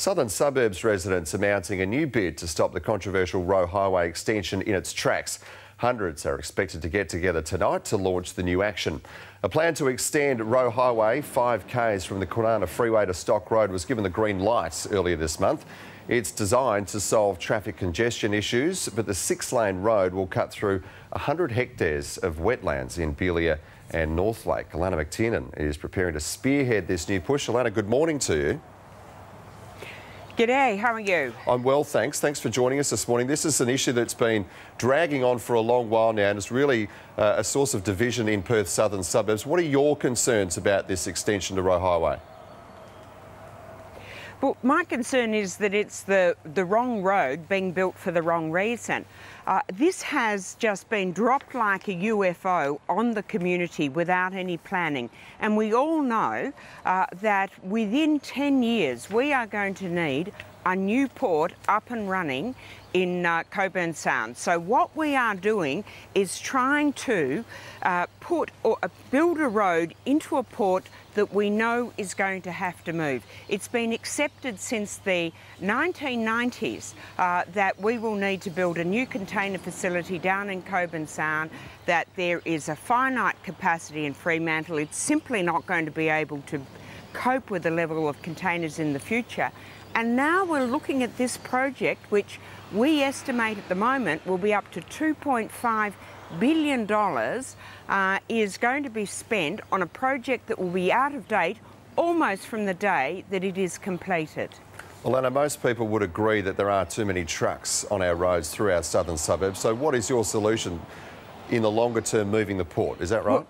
Southern Suburbs residents are mounting a new bid to stop the controversial Roe Highway extension in its tracks. Hundreds are expected to get together tonight to launch the new action. A plan to extend Roe Highway 5 k's from the Kwinana Freeway to Stock Road was given the green light earlier this month. It's designed to solve traffic congestion issues, but the six-lane road will cut through 100 hectares of wetlands in Beeliar and Northlake. Alannah MacTiernan is preparing to spearhead this new push. Alannah, good morning to you. G'day, how are you? I'm well, thanks. Thanks for joining us this morning. This is an issue that's been dragging on for a long while now and it's really uh, a source of division in Perth's southern suburbs. What are your concerns about this extension to Roe Highway? Well, my concern is that it's the, the wrong road being built for the wrong reason. Uh, this has just been dropped like a UFO on the community without any planning. And we all know uh, that within 10 years we are going to need a new port up and running in uh, Cockburn Sound. So what we are doing is trying to uh, put or uh, build a road into a port that we know is going to have to move. It's been accepted since the 1990s uh, that we will need to build a new container facility down in Cockburn Sound, that there is a finite capacity in Fremantle. It's simply not going to be able to cope with the level of containers in the future. And now we're looking at this project, which we estimate at the moment will be up to 2.5 billion dollars uh, is going to be spent on a project that will be out of date almost from the day that it is completed. Well, Anna, most people would agree that there are too many trucks on our roads through our southern suburbs. So what is your solution in the longer term moving the port? Is that right? Well,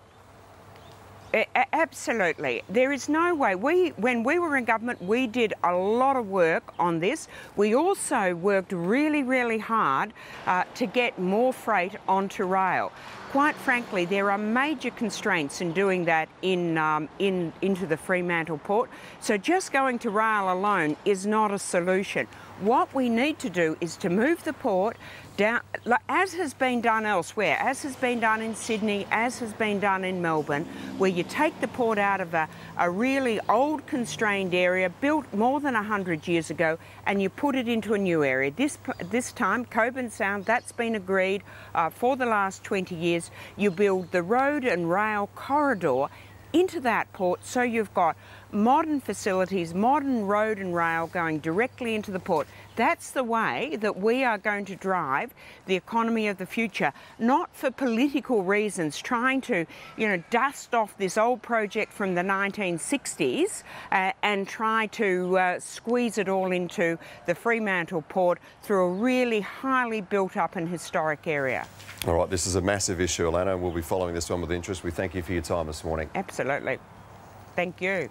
Absolutely. There is no way. We, when we were in government, we did a lot of work on this. We also worked really, really hard uh, to get more freight onto rail. Quite frankly, there are major constraints in doing that in, um, in, into the Fremantle port. So just going to rail alone is not a solution. What we need to do is to move the port down, as has been done elsewhere, as has been done in Sydney, as has been done in Melbourne, where you take the port out of a, a really old constrained area built more than 100 years ago and you put it into a new area. This, this time, Cockburn Sound, that's been agreed uh, for the last 20 years. You build the road and rail corridor into that port so you've got modern facilities, modern road and rail going directly into the port. That's the way that we are going to drive the economy of the future, not for political reasons, trying to, you know, dust off this old project from the 1960s uh, and try to uh, squeeze it all into the Fremantle port through a really highly built up and historic area. All right, this is a massive issue, Alannah, and we'll be following this one with interest. We thank you for your time this morning. Absolutely. Thank you.